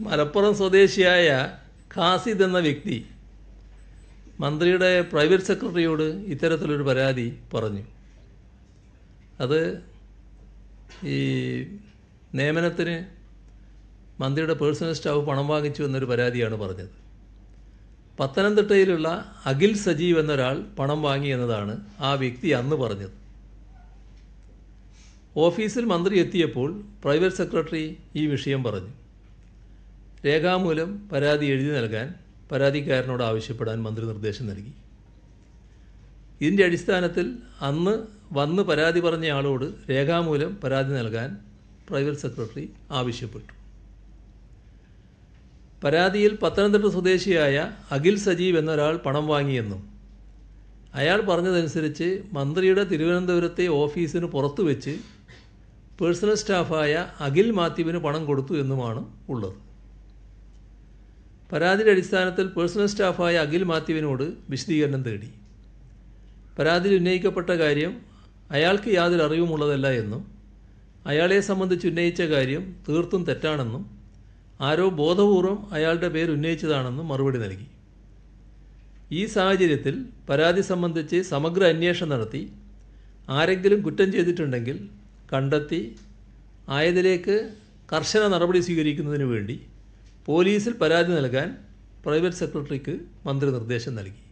മലപ്പുറം സ്വദേശിയായ ഖാസിദ് എന്ന വ്യക്തി മന്ത്രിയുടെ പ്രൈവറ്റ് സെക്രട്ടറിയോട് ഇത്തരത്തിലൊരു പരാതി പറഞ്ഞു. അത് ഈ നിയമനത്തിന് മന്ത്രിയുടെ പേഴ്സണൽ സ്റ്റാഫ് പണം വാങ്ങിച്ചു എന്നൊരു പരാതിയാണ് പറഞ്ഞത്. പത്തനംതിട്ടയിലുള്ള അഖിൽ സജീവ് എന്നൊരാൾ പണം വാങ്ങി എന്നതാണ് ആ വ്യക്തി അന്ന് പറഞ്ഞത്. ഓഫീസിൽ മന്ത്രി എത്തിയപ്പോൾ പ്രൈവറ്റ് സെക്രട്ടറി ഈ വിഷയം പറഞ്ഞു. രേഖാമൂലം പരാതി എഴുതി നൽകാൻ പരാതിക്കാരനോട് ആവശ്യപ്പെടാൻ മന്ത്രി നിർദ്ദേശം നൽകി. ഇതിന്റെ അടിസ്ഥാനത്തിൽ അന്ന് വന്ന് പരാതി പറഞ്ഞ ആളോട് രേഖാമൂലം പരാതി നൽകാൻ പ്രൈവറ്റ് സെക്രട്ടറി ആവശ്യപ്പെട്ടു. പരാതിയിൽ പത്തനംതിട്ട സ്വദേശിയായ അഖിൽ സജീവ് എന്നൊരാൾ പണം വാങ്ങിയെന്നും അയാൾ പറഞ്ഞതനുസരിച്ച് മന്ത്രിയുടെ തിരുവനന്തപുരത്തെ ഓഫീസിന് പുറത്തു വെച്ച് പേഴ്സണൽ സ്റ്റാഫായ അഖിൽ മാത്യുവിന് പണം കൊടുത്തു എന്നുമാണ് ഉള്ളത്. പരാതിയുടെ അടിസ്ഥാനത്തിൽ പേഴ്സണൽ സ്റ്റാഫായ അഖിൽ മാത്യുവിനോട് വിശദീകരണം തേടി. പരാതിയിൽ ഉന്നയിക്കപ്പെട്ട കാര്യം അയാൾക്ക് യാതൊരു അറിവുമുള്ളതല്ല എന്നും അയാളെ സംബന്ധിച്ച് ഉന്നയിച്ച കാര്യം തീർത്തും തെറ്റാണെന്നും ആരോ ബോധപൂർവം അയാളുടെ പേര് ഉന്നയിച്ചതാണെന്നും മറുപടി നൽകി. ഈ സാഹചര്യത്തിൽ പരാതി സംബന്ധിച്ച് സമഗ്ര അന്വേഷണം നടത്തി ആരെങ്കിലും കുറ്റം ചെയ്തിട്ടുണ്ടെങ്കിൽ കണ്ടെത്തി ആയതിലേക്ക് കർശന നടപടി സ്വീകരിക്കുന്നതിന് വേണ്ടി പോലീസിൽ പരാതി നൽകാൻ പ്രൈവറ്റ് സെക്രട്ടറിക്ക് മന്ത്രി നിർദ്ദേശം നൽകി.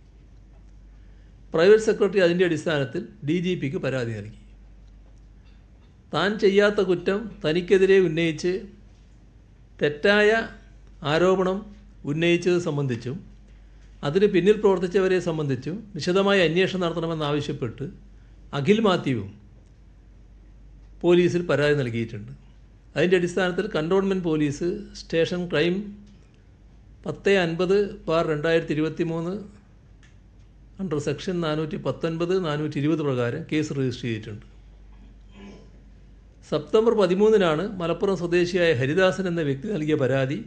പ്രൈവറ്റ് സെക്രട്ടറി അതിന്റെ അടിസ്ഥാനത്തിൽ ഡി ജി പിക്ക് പരാതി നൽകി. താൻ ചെയ്യാത്ത കുറ്റം തനിക്കെതിരെ ഉന്നയിച്ച് തെറ്റായ ആരോപണം ഉന്നയിച്ചത് സംബന്ധിച്ചും അതിന് പിന്നിൽ പ്രവർത്തിച്ചവരെ സംബന്ധിച്ചും വിശദമായ അന്വേഷണം നടത്തണമെന്നാവശ്യപ്പെട്ട് അഖിൽ മാത്യുവും പോലീസിൽ പരാതി നൽകിയിട്ടുണ്ട്. അതിന്റെ അടിസ്ഥാനത്തിൽ കണ്ടോൺമെന്റ് പോലീസ് സ്റ്റേഷൻ ക്രൈം പത്ത് അൻപത് ബാർ രണ്ടായിരത്തി ഇരുപത്തി മൂന്ന് അണ്ടർ സെക്ഷൻ നാനൂറ്റി പത്തൊൻപത് നാനൂറ്റി ഇരുപത് പ്രകാരം കേസ് രജിസ്റ്റർ ചെയ്തിട്ടുണ്ട്. സെപ്റ്റംബർ പതിമൂന്നിനാണ് മലപ്പുറം സ്വദേശിയായ ഹരിദാസൻ എന്ന വ്യക്തി നൽകിയ പരാതി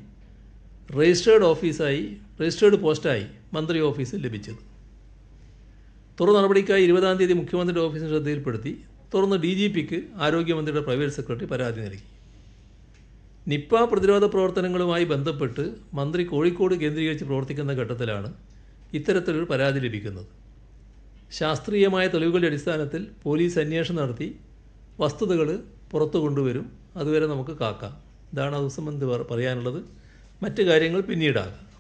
രജിസ്റ്റേർഡ് ഓഫീസായി രജിസ്റ്റേർഡ് പോസ്റ്റായി മന്ത്രി ഓഫീസിൽ ലഭിച്ചത്. തുറ നടപടിക്കായി ഇരുപതാം തീയതി മുഖ്യമന്ത്രിയുടെ ഓഫീസിന് ശ്രദ്ധയിൽപ്പെടുത്തി തുടർന്ന് ഡി ജി പിക്ക് ആരോഗ്യമന്ത്രിയുടെ പ്രൈവറ്റ് സെക്രട്ടറി പരാതി നൽകി. നിപ്പ പ്രതിരോധ പ്രവർത്തനങ്ങളുമായി ബന്ധപ്പെട്ട് മന്ത്രി കോഴിക്കോട് കേന്ദ്രീകരിച്ച് പ്രവർത്തിക്കുന്ന ഘട്ടത്തിലാണ് ഇത്തരത്തിലൊരു പരാതി ലഭിക്കുന്നത്. ശാസ്ത്രീയമായ തെളിവുകളുടെ അടിസ്ഥാനത്തിൽ പോലീസ് അന്വേഷണം നടത്തി വസ്തുതകൾ പുറത്തു കൊണ്ടുവരും. അതുവരെ നമുക്ക് കാക്കാം. ഇതാണ് അത് സംബന്ധിച്ച് പറയാനുള്ളത്. മറ്റു കാര്യങ്ങൾ പിന്നീടാകാം.